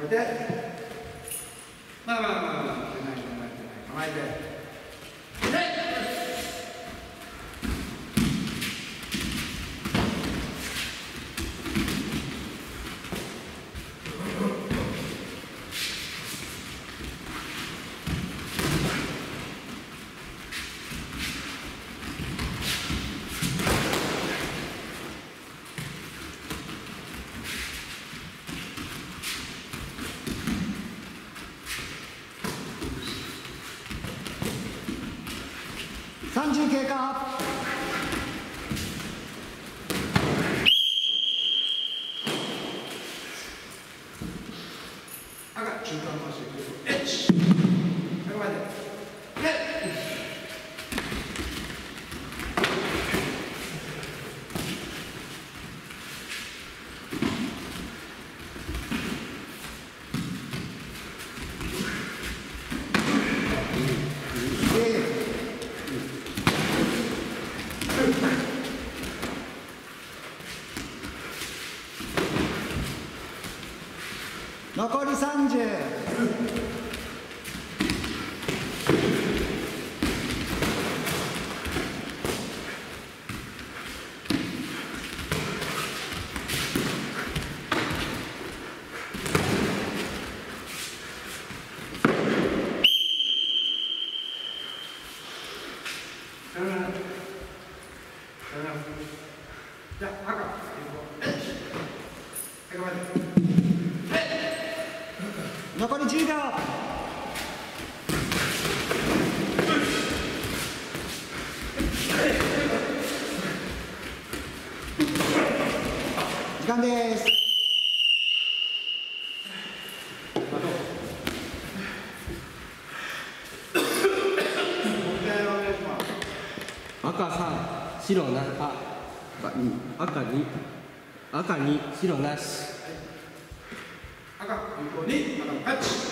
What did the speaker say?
これでまあまあまあまあ構えて構えて構えて30経過中間回していく H 残り30じゃあ赤残り10秒時間です。もう一回お願いします赤3白なあ赤2赤2赤2白なし。赤。有効に赤の勝ち